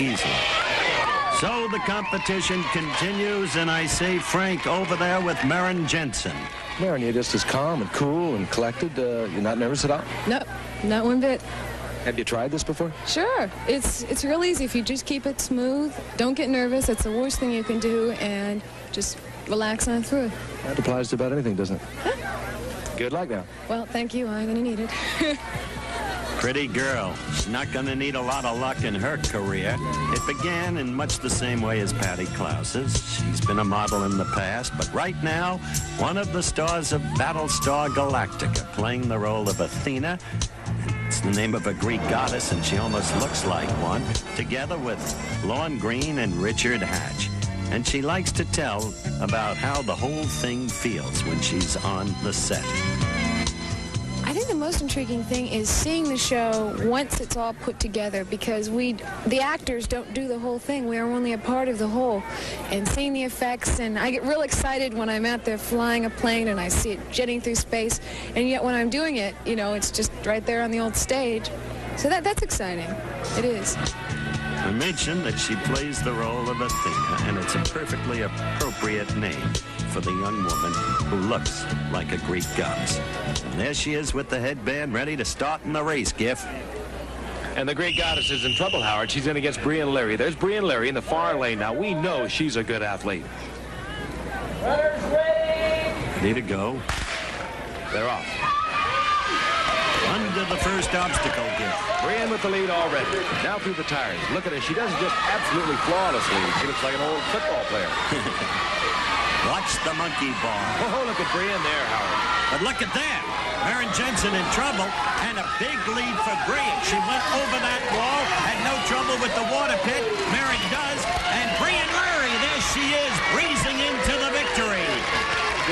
easily. So the competition continues, and I see Frank over there with Maren Jensen. Maren, you're just as calm and cool and collected. Uh, you're not nervous at all? No, not one bit. Have you tried this before? Sure. It's it's real easy if you just keep it smooth. Don't get nervous. It's the worst thing you can do, and just relax on through. That applies to about anything, doesn't it? Huh? Good luck now. Well, thank you. I'm going to need it. Pretty girl. She's not going to need a lot of luck in her career. It began in much the same way as Patty Klous's. She's been a model in the past, but right now, one of the stars of Battlestar Galactica, playing the role of Athena. It's the name of a Greek goddess, and she almost looks like one, together with Lorne Greene and Richard Hatch. And she likes to tell about how the whole thing feels when she's on the set. I think the most intriguing thing is seeing the show once it's all put together because we, the actors, don't do the whole thing. We are only a part of the whole. And seeing the effects, and I get real excited when I'm out there flying a plane and I see it jetting through space. And yet when I'm doing it, you know, it's just right there on the old stage. So that, that's exciting. It is. I mentioned that she plays the role of Athena, and it's a perfectly appropriate name for the young woman who looks like a Greek goddess. And there she is with the headband ready to start in the race, Giff. And the Greek goddess is in trouble, Howard. She's in against Brianne Leary. There's Brianne Leary in the far lane. Now, we know she's a good athlete. Runners ready. Ready to go. They're off. Under the first obstacle, Giff. Brianne with the lead already. Now through the tires. Look at her. She does it just absolutely flawlessly. She looks like an old football player. Watch the monkey ball. Oh, oh look at Brianne there, Howard. But look at that. Maren Jensen in trouble, and a big lead for Brianne. She went over that wall, had no trouble with the water pit. Maren does, and Brianne Leary, there she is, breezing into the victory.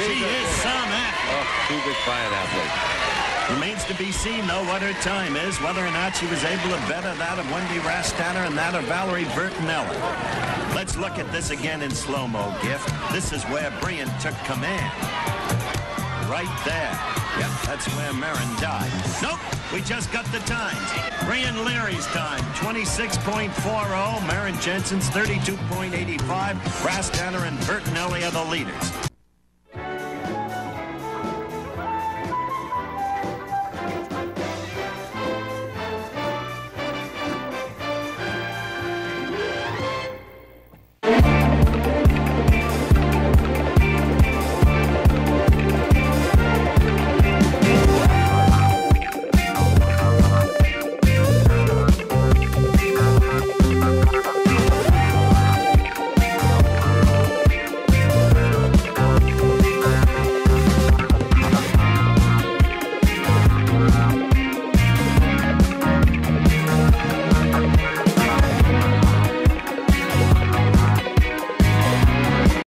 She is uh, some athlete. Oh, she's a fine athlete. Remains to be seen, though, what her time is, whether or not she was able to better that of Wendy Rastatter and that of Valerie Bertinelli. Let's look at this again in slow-mo, Giff. This is where Brianne took command. Right there. Yep, that's where Maren died. Nope, we just got the times. Brianne Leary's time, 26.40. Maren Jensen's 32.85. Rastatter and Bertinelli are the leaders.